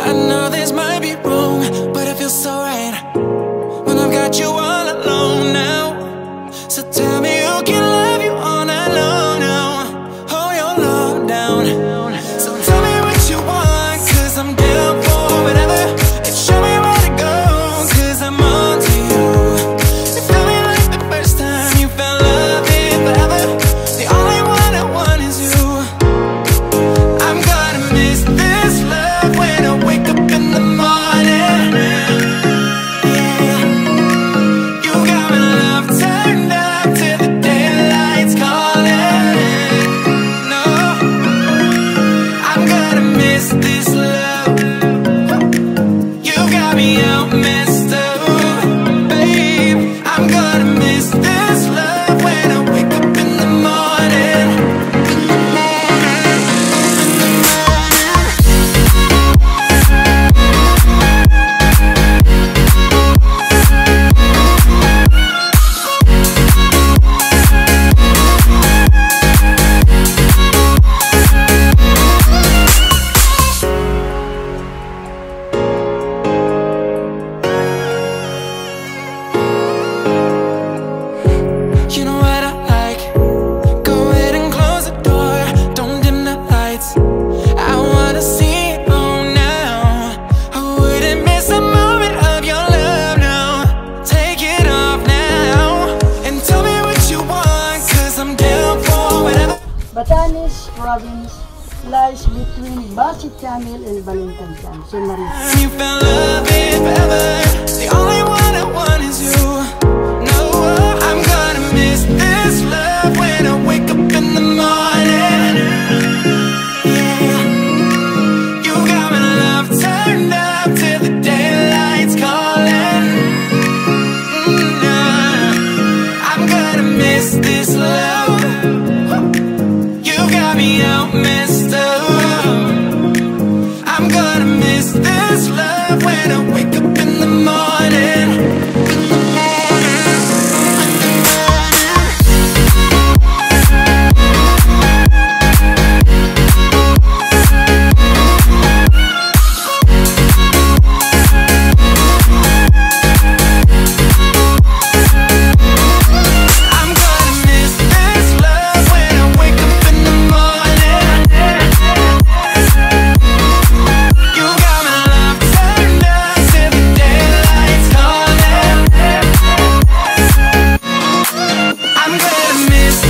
I know this might be wrong, but it feels so right when I've got you. Batanes province lies between Basit Camel and Balintan Camel, San Marino. I'm gonna miss